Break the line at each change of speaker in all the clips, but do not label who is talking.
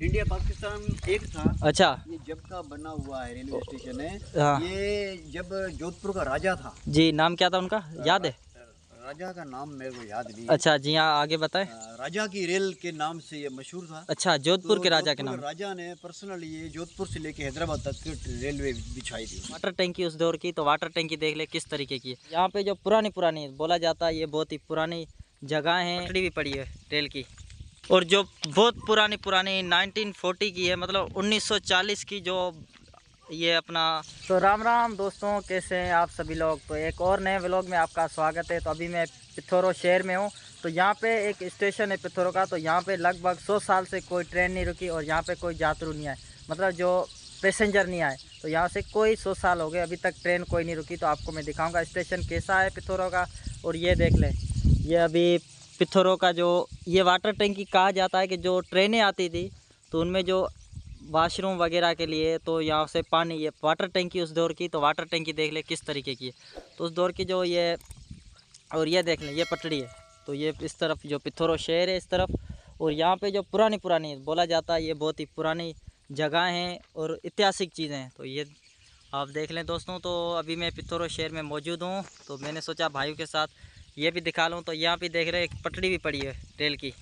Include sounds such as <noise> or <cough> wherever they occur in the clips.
India Pakistan एक था।
अच्छा।
ये जब का बना हुआ है रेलवे स्टेशन है।
हाँ।
ये जब जोधपुर का राजा था।
जी नाम क्या था उनका? याद है?
राजा का नाम मेरे को याद नहीं
अच्छा जी हाँ आगे बताएँ।
राजा की रेल के नाम से ये मशहूर था।
अच्छा जोधपुर
तो
के राजा के नाम।
राजा ने पर्सनली ये जोधपुर से लेके हैदराबाद तक रेलवे बिछाई थी
वाटर टैंकी उस दौर की तो वाटर टैंकी देख ले किस तरीके की है। यहाँ पे जो पुरानी पुरानी बोला जाता है ये बहुत ही पुरानी जगह है। भी पड़ी है रेल की। और जो बहुत पुरानी पुरानी 1940 की है मतलब 1940 की जो ये अपना तो राम राम दोस्तों, कैसे हैं आप सभी लोग? तो एक और नए व्लॉग में आपका स्वागत है। तो अभी मैं पिथौरो शहर में हूँ। तो यहाँ पे एक स्टेशन है पिथौरो का। तो यहाँ पे लगभग 100 साल से कोई ट्रेन नहीं रुकी और यहाँ पे कोई यात्रु नहीं आए। मतलब जो पैसेंजर नहीं आए। तो यहाँ से कोई सौ साल हो गए, अभी तक ट्रेन कोई नहीं रुकी। तो आपको मैं दिखाऊँगा स्टेशन कैसा है पिथौरो का। और ये देख लें। ये अभी पिथौरो का जो, ये वाटर टैंकी कहा जाता है कि जो ट्रेनें आती थी तो उनमें जो वाशरूम वगैरह के लिए तो यहाँ से पानी, ये वाटर टैंकी उस दौर की तो वाटर टैंकी देख ले किस तरीके की है। तो उस दौर की जो ये, और ये देख लें, ये पटड़ी है तो ये इस तरफ़ जो पिथौरो शहर है इस तरफ़, और यहाँ पे जो पुरानी पुरानी बोला जाता है ये बहुत ही पुरानी जगह हैं और ऐतिहासिक चीज़ें हैं। तो ये आप देख लें दोस्तों तो अभी मैं पिथौरो शहर में मौजूद हूँ तो मैंने सोचा भाइयों के साथ ये भी दिखा लूँ तो यहाँ पे देख रहे एक पटड़ी भी पड़ी है रेल की।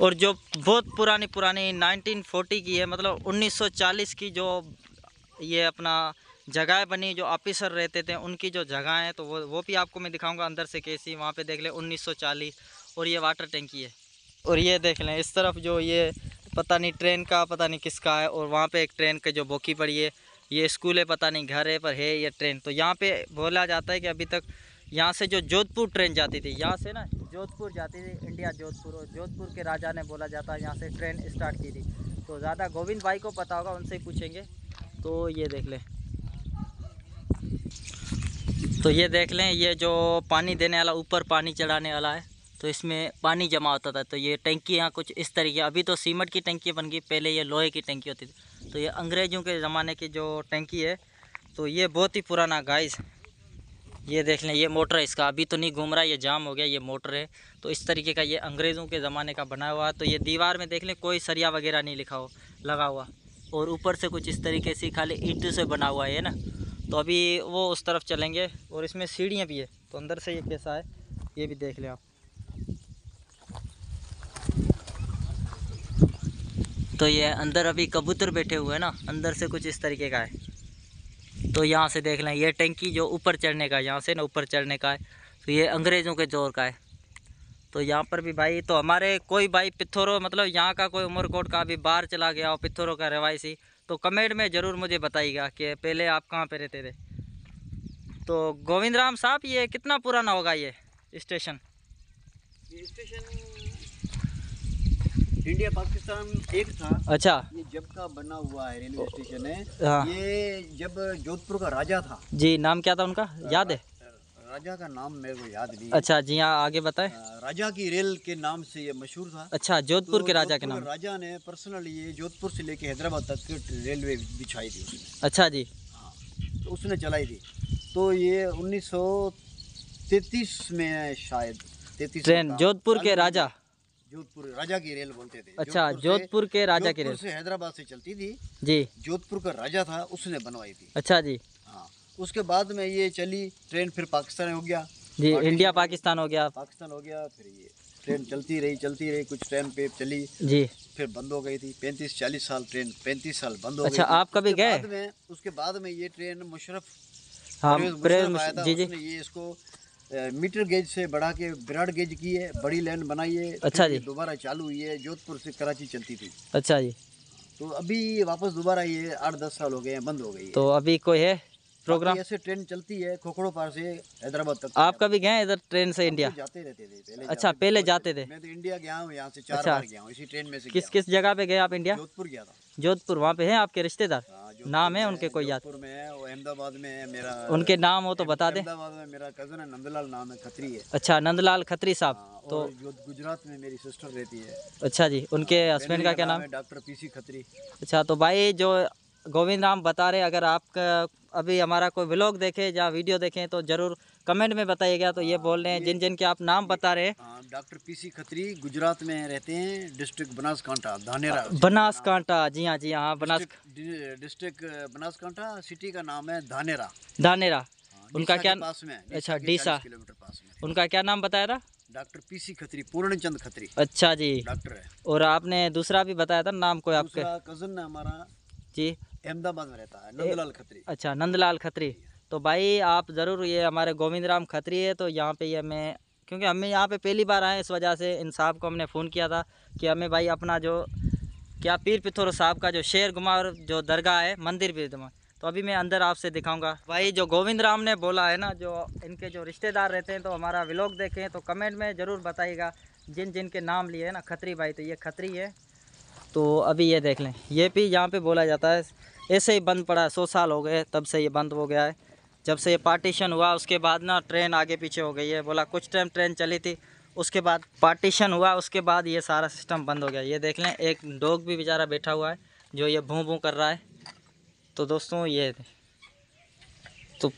और जो बहुत पुरानी पुरानी 1940 की है मतलब 1940 की जो ये अपना जगह बनी, जो ऑफिसर रहते थे, उनकी जो जगह है तो वो वो भी आपको मैं दिखाऊँगा अंदर से कैसी, वहाँ पे देख लें 1940 और ये वाटर टैंकी है। और ये देख लें, इस तरफ़ जो ये पता नहीं ट्रेन का, पता नहीं किसका है, और वहाँ पे एक ट्रेन की जो बोकी पड़ी है, ये स्कूल है, पता नहीं घर है, पर है ये ट्रेन। तो यहाँ पे बोला जाता है कि अभी तक यहाँ से जो जोधपुर ट्रेन जाती थी, यहाँ से ना जोधपुर जाती थी इंडिया जोधपुर। और जोधपुर के राजा ने बोला जाता है यहाँ से ट्रेन स्टार्ट की थी। तो ज़्यादा गोविंद भाई को पता होगा, उनसे ही पूछेंगे। तो ये देख लें। तो ये देख लें, ये जो पानी देने वाला, ऊपर पानी चढ़ाने वाला है तो इसमें पानी जमा होता था। तो ये टंकी यहाँ कुछ इस तरीके, अभी तो सीमेंट की टंकी बन गई, पहले ये लोहे की टंकी होती थी। तो ये अंग्रेज़ों के ज़माने की जो टंकी है तो ये बहुत ही पुराना गाइस ये देख लें, ये मोटर है इसका। अभी तो नहीं घूम रहा, ये जाम हो गया, ये मोटर है। तो इस तरीके का ये अंग्रेज़ों के ज़माने का बना हुआ तो ये दीवार में देख लें, कोई सरिया वगैरह नहीं लिखा हो, लगा हुआ। और ऊपर से कुछ इस तरीके से खाली ईट से बना हुआ है ना? तो अभी वो उस तरफ़ चलेंगे, और इसमें सीढ़ियाँ भी है। तो अंदर से ये कैसा है, ये भी देख लें आप। तो ये अंदर अभी कबूतर बैठे हुए हैं ना, अंदर से कुछ इस तरीके का है। तो यहाँ से देख लें, ये टंकी जो ऊपर चढ़ने का है, यहाँ से ना ऊपर चढ़ने का है तो ये अंग्रेज़ों के ज़ोर का है। तो यहाँ पर भी भाई तो हमारे कोई भाई पिथौरो मतलब यहाँ का कोई उमरकोट का अभी बाहर चला गया हो पिथौरो का रवायसी तो कमेंट में ज़रूर मुझे बताइएगा कि पहले आप कहाँ पे रहते थे। तो गोविंद राम साहब, ये कितना पुराना होगा ये स्टेशन?
ये स्टेशन इंडिया पाकिस्तान एक था।
अच्छा।
ये जब का बना हुआ है रेलवे स्टेशन है।
हाँ।
ये जब जोधपुर का राजा था।
जी नाम क्या था उनका? याद है?
राजा का नाम मेरे को याद नहीं
अच्छा जी हाँ आगे बताएँ।
राजा की रेल के नाम से ये मशहूर था।
अच्छा जोधपुर
तो
के राजा के नाम।
राजा ने पर्सनली ये जोधपुर से लेके हैदराबाद तक रेलवे बिछाई थी
अच्छा जी।
हाँ तो उसने चलाई थी। तो ये 1933 में शायद 33
ट्रेन जोधपुर के राजा।
जोधपुर राजा की रेल बोलते थे।
अच्छा जोधपुर के राजा की रेल।
से हैदराबाद से चलती थी।
जी।
जोधपुर का राजा था उसने बनवाई थी।
अच्छा जी।
हाँ उसके बाद में ये चली ट्रेन फिर पाकिस्तान हो गया।
जी इंडिया पाकिस्तान हो गया।
पाकिस्तान हो गया फिर ये ट्रेन चलती रही चलती रही कुछ टाइम पे चली।
जी।
फिर बंद हो गई थी पैंतीस चालीस साल ट्रेन पैंतीस साल बंद हो
अच्छा,
गई
आप कभी गए?
बाद में उसके बाद में ये ट्रेन मुशरफ
हाँ जी जी।
उसने ये इसको मीटर गेज से बढ़ा के ब्रॉड गेज की है बड़ी लाइन बनाई है
अच्छा जी।
दोबारा चालू हुई है जोधपुर से कराची चलती थी।
अच्छा जी।
तो अभी वापस दोबारा ये आठ दस साल हो गए हैं बंद हो गई है।
तो अभी कोई है प्रोग्राम?
ऐसे ट्रेन चलती है खोखड़ो पार से हैदराबाद तक।
आप कभी गए इधर ट्रेन से इंडिया?
जाते रहते थे पहले
अच्छा पहले जाते थे।
मैं। तो इंडिया गया हूँ यहाँ से चार
अच्छा।
बार गया हूँ इसी ट्रेन में से
किस किस जगह पे गए आप इंडिया?
जोधपुर गया था।
जोधपुर वहाँ पे हैं आपके रिश्तेदार?
हाँ,
नाम है उनके कोई याद?
में है वो अहमदाबाद में है मेरा
उनके नाम हो तो बता दें।
अहमदाबाद में मेरा कज़न है नंदलाल नाम है खत्री है।
अच्छा नंदलाल खत्री साहब
हाँ,
तो
गुजरात में मेरी सिस्टर रहती है।
अच्छा जी उनके हस्बैंड का क्या नाम
है डॉक्टर पीसी खत्री।
अच्छा तो भाई जो गोविंद राम बता रहे अगर आपका अभी हमारा कोई व्लॉग देखे या वीडियो देखें तो ज़रूर कमेंट में बताइएगा। तो ये बोल रहे हैं जिन जिन के आप नाम बता रहे हैं।
हाँ, डॉक्टर पीसी खत्री गुजरात में रहते हैं डिस्ट्रिक्ट बनासकांठा धानेरा
बनासकांठा जी हाँ जी हाँ बनास
डिस्ट्रिक्ट बनासकांठा सिटी का नाम है धानेरा।
धानेरा।
हाँ,
उनका क्या
पास में
अच्छा, डीसा।
किलोमीटर पास में।
उनका क्या नाम बताया था?
Doctor P C Khatri Purnachand Khatri.
अच्छा जी।
डॉक्टर है।
और आपने दूसरा भी बताया था नाम कोई आपके?
कज़न है हमारा।
जी।
अहमदाबाद में रहता है नंदलाल खत्री।
अच्छा नंदलाल खत्री। तो भाई आप ज़रूर ये हमारे गोविंद राम खत्री है तो यहाँ पे ये मैं क्योंकि हमें यहाँ पे पहली बार आए इस वजह से इन साहब को हमने फ़ोन किया था कि हमें भाई अपना जो क्या पीर पिथोर साहब का जो शेर गुमार जो दरगाह है मंदिर भी दमा। तो अभी मैं अंदर आपसे दिखाऊँगा। भाई जो गोविंद राम ने बोला है ना जो इनके जो रिश्तेदार रहते हैं तो हमारा व्लॉग देखें तो कमेंट में ज़रूर बताइएगा जिन जिन के नाम लिए है ना खत्री भाई तो ये खत्री है। तो अभी ये देख लें ये भी यहाँ पे बोला जाता है ऐसे ही बंद पड़ा है सौ साल हो गए, तब से ये बंद हो गया है। जब से ये पार्टीशन हुआ, उसके बाद ना ट्रेन आगे पीछे हो गई है। बोला, कुछ टाइम ट्रेन चली थी, उसके बाद पार्टीशन हुआ, उसके बाद ये सारा सिस्टम बंद हो गया। ये देख लें, एक डॉग भी बेचारा बैठा हुआ है, जो ये भूं भूं कर रहा है। तो दोस्तों, ये तो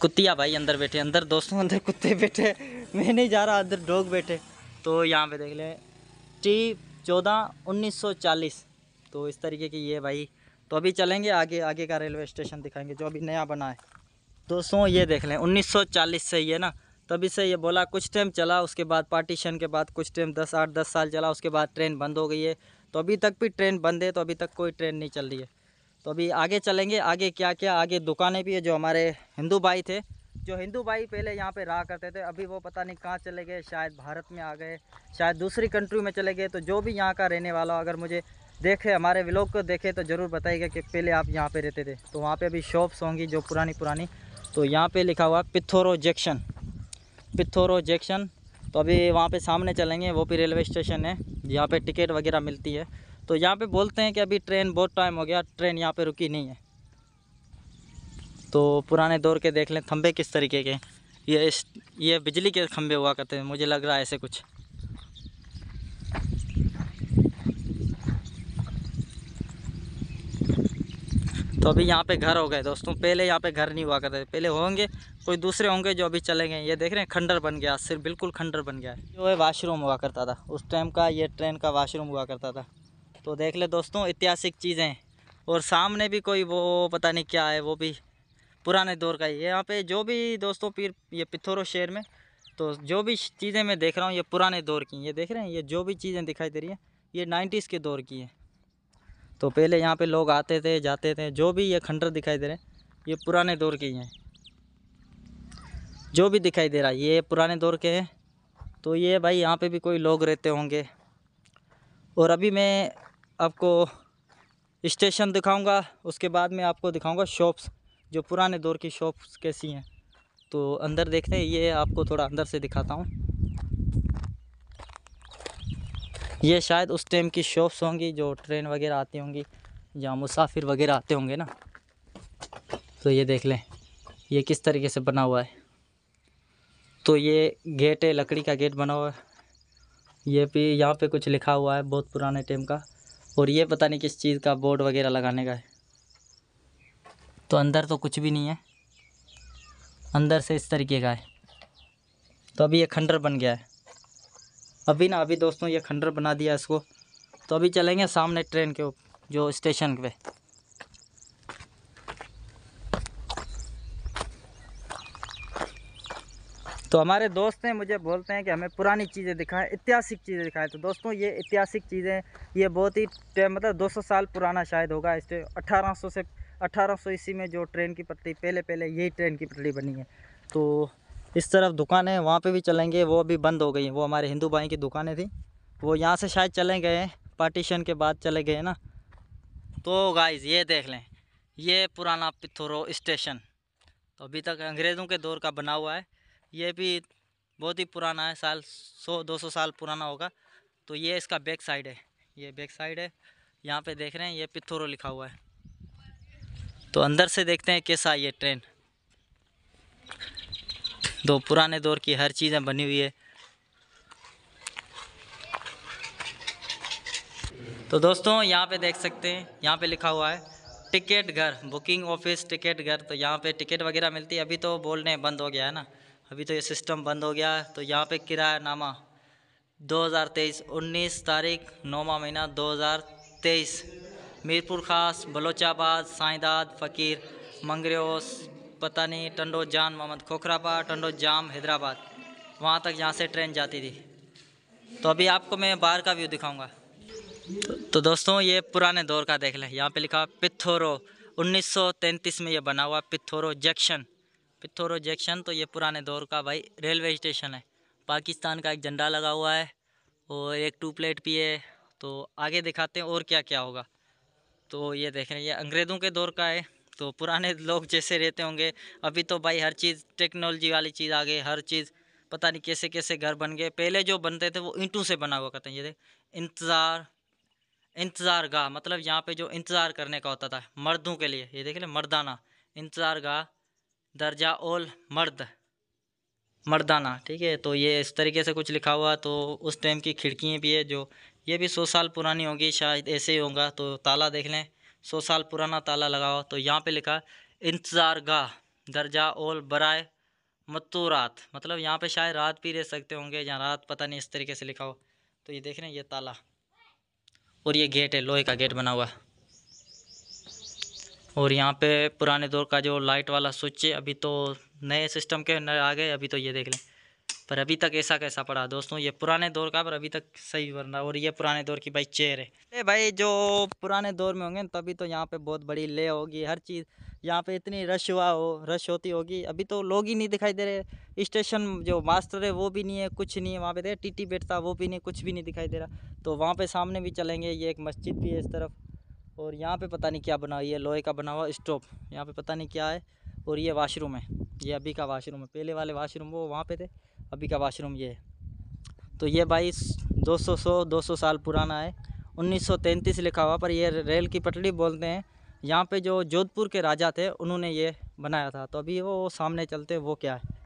कुत्तिया भाई अंदर बैठे, अंदर दोस्तों, अंदर कुत्ते बैठे, मैं नहीं जा रहा, अंदर डॉग बैठे। तो यहाँ पे देख लें, टी चौदह उन्नीस सौ चालीस। तो इस तरीके की ये भाई तो अभी चलेंगे आगे आगे का रेलवे स्टेशन दिखाएँगे, जो अभी नया बना है। दोस्तों ये देख लें 1940 से ये ना, तभी से ये बोला, कुछ टाइम चला, उसके बाद पार्टीशन के बाद कुछ टाइम दस, आठ, दस साल चला, उसके बाद ट्रेन बंद हो गई है। तो अभी तक भी ट्रेन बंद है तो अभी तक कोई ट्रेन नहीं चल रही है। तो अभी आगे चलेंगे, आगे क्या क्या, आगे दुकानें भी है, जो हमारे हिंदू भाई थे। जो हिंदू भाई पहले यहाँ पे रहा करते थे, अभी वो पता नहीं कहाँ चले गए, शायद भारत में आ गए, शायद दूसरी कंट्री में चले गए तो जो भी यहाँ का रहने वाला अगर मुझे देखे, हमारे व्लॉग को देखे तो ज़रूर बताइएगा कि पहले आप यहाँ पे रहते थे। तो वहाँ पे अभी शॉप्स होंगी जो पुरानी पुरानी तो यहाँ पे लिखा हुआ पिथोरो जैक्शन। पिथोरो जैक्शन तो अभी वहाँ पे सामने चलेंगे, वो भी रेलवे स्टेशन है, यहाँ पे टिकट वगैरह मिलती है। तो यहाँ पे बोलते हैं कि अभी ट्रेन बहुत टाइम हो गया, ट्रेन यहाँ पे रुकी नहीं है। तो पुराने दौर के देख लें, खंभे किस तरीके के ये इस, ये बिजली के खंभे हुआ करते हैं, मुझे लग रहा है ऐसे कुछ। तो अभी यहाँ पे घर हो गए दोस्तों। पहले यहाँ पे घर नहीं हुआ करते पहले होंगे, कोई दूसरे होंगे जो अभी चले गए। ये देख रहे हैं, खंडर बन गया, सिर्फ़ बिल्कुल खंडर बन गया। है जो है वाशरूम हुआ करता था। उस टाइम का ये ट्रेन का वाशरूम हुआ करता था। तो देख ले दोस्तों, ऐतिहासिक चीज़ें। और सामने भी कोई वो, पता नहीं क्या है, वो भी पुराने दौर का ही। है यहाँ पे जो भी दोस्तों पीर, ये पिथोरो शहर में तो जो भी चीज़ें मैं देख रहा हूँ, ये पुराने दौर की। ये देख रहे हैं, ये जो भी चीज़ें दिखाई दे रही हैं, ये नाइन्टीज़ के दौर की हैं। तो पहले यहाँ पे लोग आते थे, जाते थे, जो भी ये खंडर दिखाई दे रहे हैं, ये पुराने दौर के ही हैं। जो भी दिखाई दे रहा है, ये पुराने दौर के हैं। तो ये भाई यहाँ पे भी कोई लोग रहते होंगे। और अभी मैं आपको स्टेशन दिखाऊँगा, उसके बाद में आपको दिखाऊँगा शॉप्स, जो पुराने दौर की शॉप्स कैसी हैं। तो अंदर देखते हैं, ये आपको थोड़ा अंदर से दिखाता हूँ। ये शायद उस टाइम की शॉप्स होंगी जो ट्रेन वगैरह आती होंगी, जहाँ मुसाफिर वगैरह आते होंगे ना। तो ये देख लें, ये किस तरीके से बना हुआ है। तो ये गेट है, लकड़ी का गेट बना हुआ है। ये भी यहाँ पे कुछ लिखा हुआ है, बहुत पुराने टाइम का। और ये पता नहीं किस चीज़ का बोर्ड वगैरह लगाने का है। तो अंदर तो कुछ भी नहीं है। अंदर से इस तरीके का है। तो अभी ये खंडर बन गया है। अभी ना, अभी दोस्तों ये खंडर बना दिया इसको। तो अभी चलेंगे सामने ट्रेन के जो स्टेशन पे। तो हमारे दोस्त हैं, मुझे बोलते हैं कि हमें पुरानी चीज़ें दिखाएँ, ऐतिहासिक चीज़ें दिखाएँ। तो दोस्तों ये ऐतिहासिक चीज़ें, ये बहुत ही मतलब 200 साल पुराना शायद होगा, इस अठारह सौ से 1800 ईस्वी में जो ट्रेन की पटरी पहले पहले यही ट्रेन की पटरी बनी है। तो इस तरफ़ दुकान है वहाँ पे भी चलेंगे, वो अभी बंद हो गई वो हमारे हिंदू भाई की दुकानें थी। वो यहाँ से शायद चले गए पार्टीशन के बाद चले गए ना। तो गाइज़ ये देख लें, ये पुराना पिथोरो स्टेशन। तो अभी तक अंग्रेज़ों के दौर का बना हुआ है। ये भी बहुत ही पुराना है, साल सौ, दो सौ साल पुराना होगा। तो ये इसका बैक साइड है। ये बैक साइड है। यहाँ पे देख रहे हैं, ये पिथोरो लिखा हुआ है। तो अंदर से देखते हैं कैसा ये ट्रेन तो पुराने दौर की हर चीज़ें बनी हुई है। तो दोस्तों, यहाँ पे देख सकते हैं, यहाँ पे लिखा हुआ है, टिकट घर, बुकिंग ऑफ़िस, टिकट घर। तो यहाँ पे टिकट वगैरह मिलती है। अभी तो बोलने बंद हो गया है ना। अभी तो ये सिस्टम बंद हो गया है। तो यहाँ पे किरायानामा 2023 19 तारीख, नौवा महीना 2023 मीरपुर खास, बलोचाबाद साइदाद फ़कीर मंगरियोस पता नहीं टंडो जान मोहम्मद खोखराबाद टंडो जाम हैदराबाद। वहाँ तक यहाँ से ट्रेन जाती थी। तो अभी आपको मैं बाहर का व्यू दिखाऊँगा। तो, तो दोस्तों ये पुराने दौर का देख लें। यहाँ पे लिखा पिथोरो 1933 में ये बना हुआ पिथोरो जंक्शन। पिथोरो जंक्शन तो ये पुराने दौर का भाई रेलवे स्टेशन है। पाकिस्तान का एक झंडा लगा हुआ है और एक टू प्लेट भी है। तो आगे दिखाते हैं और क्या क्या होगा। तो ये देख रहे हैं ये अंग्रेज़ों के दौर का है। तो पुराने लोग जैसे रहते होंगे। अभी तो भाई हर चीज़ टेक्नोलॉजी वाली चीज़ आ गई, हर चीज़ पता नहीं कैसे कैसे घर बन गए। पहले जो बनते थे वो ईंटों से बना हुआ करते हैं, ये देख, इंतज़ार इंतज़ार गाह मतलब यहाँ पे जो इंतज़ार करने का होता था, मर्दों के लिए, ये देख ले, मर्दाना, इंतज़ार गाह दर्जा ओल, मर्द, मर्दाना, ठीक है तो ये इस तरीके से कुछ लिखा हुआ तो उस टाइम की खिड़कियाँ भी है जो, ये भी सौ साल पुरानी होगी, शायद ऐसे ही होगा तो ताला देख लें। सौ साल पुराना ताला लगा हुआ तो यहाँ पे लिखा, इंतज़ार गाह दर्जा ओल बराए मत्तू रात। मतलब यहाँ पे शायद रात भी रह सकते होंगे या रात पता नहीं इस तरीके से लिखा हो। तो ये देख रहे हैं, ये ताला। और ये गेट है, लोहे का गेट बना हुआ। और यहाँ पे पुराने दौर का जो लाइट वाला स्विच है, अभी तो नए सिस्टम के आ गए, अभी तो ये देख लें। पर अभी तक ऐसा कैसा पड़ा? दोस्तों, ये पुराने दौर का, पर अभी तक सही रहा और ये पुराने दौर की भाई चेयर है। अरे भाई, जो पुराने दौर में होंगे तभी तो यहाँ पे बहुत बड़ी ले होगी, हर चीज़, यहाँ पे इतनी रश हुआ हो, रश होती होगी। अभी तो लोग ही नहीं दिखाई दे रहे, स्टेशन जो मास्टर है, वो भी नहीं है, कुछ नहीं है, वहाँ पे दे टी बैठता, वो भी नहीं, कुछ भी नहीं दिखाई दे रहा। तो वहाँ पे सामने भी चलेंगे, ये एक मस्जिद भी है इस तरफ़, और यहाँ पे पता नहीं क्या बना हुआ ये लोहे का बना हुआ स्टोव, यहाँ पे पता नहीं क्या है, और ये वाशरूम है, ये अभी का वाशरूम है, पहले वाले वाशरूम वो वहाँ पे थे। अभी का वाशरूम ये है। तो ये भाई दो सौ सौ, दो सौ साल पुराना है। 1933 लिखा हुआ, पर ये रेल की पटड़ी बोलते हैं। यहाँ पे जो जोधपुर के राजा थे, उन्होंने ये बनाया था। तो अभी वो सामने चलते वो क्या है?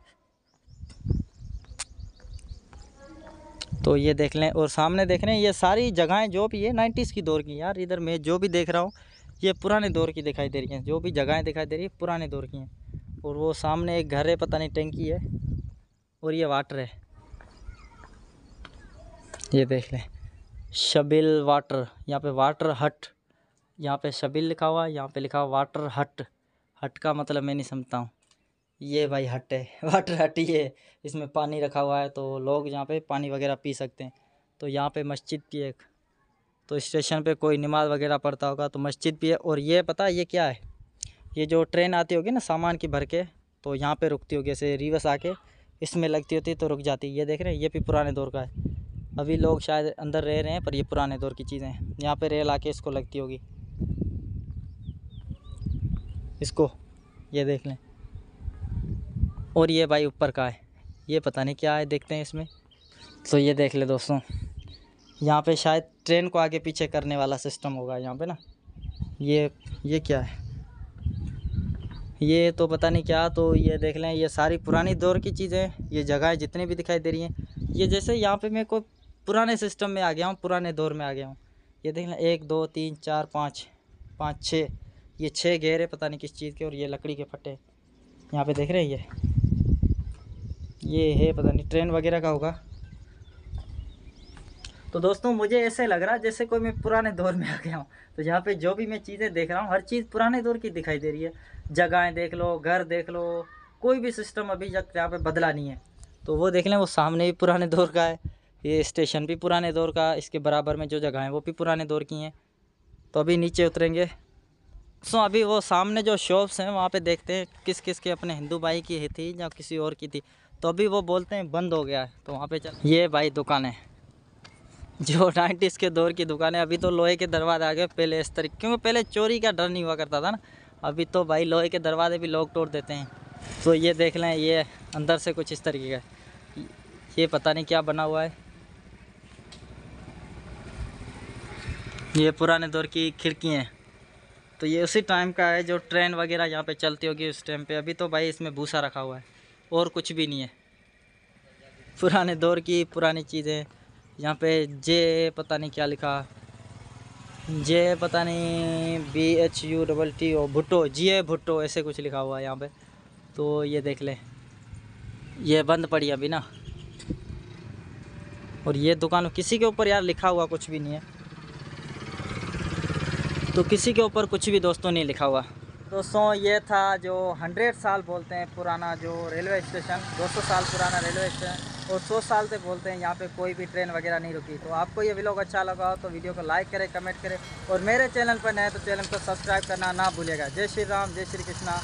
तो ये देख लें, और सामने देख रहे हैं, ये सारी जगहें जो भी है नाइन्टीज़ की दौर की। यार, इधर मैं जो भी देख रहा हूँ, ये पुराने दौर की दिखाई दे रही हैं। जो भी जगहें दिखाई दे रही है, पुराने दौर की हैं। और वो सामने एक घर है, पता नहीं टंकी है। और ये वाटर है। ये देख लें। शबिल वाटर यहाँ पे वाटर हट यहाँ पे शबिल लिखा हुआ है यहाँ पे लिखा हुआ वाटर हट हट का मतलब मैं नहीं समझता हूँ। ये भाई हट है। <laughs> वाटर हट ही है। इसमें पानी रखा हुआ है तो लोग यहाँ पे पानी वगैरह पी सकते हैं। तो यहाँ पे मस्जिद भी एक। तो स्टेशन पे कोई नमाज़ वगैरह पढ़ता होगा तो मस्जिद भी है। और ये पता ये क्या है? ये जो ट्रेन आती होगी ना सामान की भर के तो यहाँ पे रुकती होगी। जैसे रिवर्स आके इसमें लगती होती तो रुक जाती ये देख रहे हैं, ये भी पुराने दौर का है। अभी लोग शायद अंदर रह रहे हैं, पर ये पुराने दौर की चीज़ें हैं। यहाँ पे रेल आके इसको लगती होगी। इसको, ये देख लें। और ये भाई ऊपर का है। ये पता नहीं क्या है, देखते हैं इसमें। तो ये देख ले दोस्तों, यहाँ पे शायद ट्रेन को आगे पीछे करने वाला सिस्टम होगा यहाँ पे ना। ये ये क्या है? ये तो पता नहीं क्या तो ये देख लें, ये सारी पुरानी दौर की चीज़ें, ये जगह जितनी भी दिखाई दे रही हैं, ये जैसे यहाँ पे मैं कोई पुराने सिस्टम में आ गया हूँ, पुराने दौर में आ गया हूँ। ये देख लें, एक, दो, तीन, चार, पाँच पाँच, छः, ये छः घेरे पता नहीं किस चीज़ के और ये लकड़ी के फटे यहाँ पे देख रहे हैं ये? ये है, पता नहीं ट्रेन वगैरह का होगा। तो दोस्तों, मुझे ऐसे लग रहा है जैसे कोई मैं पुराने दौर में आ गया हूँ। तो यहाँ पे जो भी मैं चीज़ें देख रहा हूँ, हर चीज़ पुराने दौर की दिखाई दे रही है। जगहें देख लो, घर देख लो, कोई भी सिस्टम अभी तक यहाँ पे बदला नहीं है। तो वो देख लें, वो सामने भी पुराने दौर का है, ये स्टेशन भी पुराने दौर का इसके बराबर में जो जगह हैं, वो भी पुराने दौर की हैं। तो अभी नीचे उतरेंगे। सो, अभी वो सामने जो शॉप्स हैं, वहाँ पे देखते हैं किस किस के अपने हिंदू भाई की थी या किसी और की थी। तो अभी वो बोलते हैं, बंद हो गया है। तो वहाँ पे चल, ये भाई दुकानें जो नाइन्टीज़ के दौर की दुकानें, अभी तो लोहे के दरवाजे आ गए पहले इस तरीके, क्योंकि पहले चोरी का डर नहीं हुआ करता था ना। अभी तो भाई लोहे के दरवाजे भी लोग तोड़ देते हैं। तो ये देख लें, ये अंदर से कुछ इस तरीके का ये पता नहीं क्या बना हुआ है। ये पुराने दौर की खिड़की हैं। तो ये उसी टाइम का है जो ट्रेन वगैरह यहाँ पे चलती होगी उस टाइम पे। अभी तो भाई इसमें भूसा रखा हुआ है, और कुछ भी नहीं है। पुराने दौर की पुरानी चीज़ें। यहाँ पे जे पता नहीं क्या लिखा। जे पता नहीं, B H U double T O, Bhutto, G A Bhutto, ऐसे कुछ लिखा हुआ है यहाँ पे। तो ये देख ले। ये बंद पड़ी अभी ना। और ये दुकान किसी के ऊपर यार लिखा हुआ कुछ भी नहीं है। तो किसी के ऊपर कुछ भी दोस्तों नहीं लिखा हुआ। दोस्तों, ये था जो हंड्रेड साल बोलते हैं पुराना जो रेलवे स्टेशन 200 साल पुराना रेलवे स्टेशन। और 100 साल से बोलते हैं, यहाँ पे कोई भी ट्रेन वगैरह नहीं रुकी। तो आपको ये व्लॉग अच्छा लगा हो तो वीडियो को लाइक करें कमेंट करें। और मेरे चैनल पर नए तो चैनल को सब्सक्राइब करना ना भूलेगा जय श्री राम, जय श्री कृष्णा।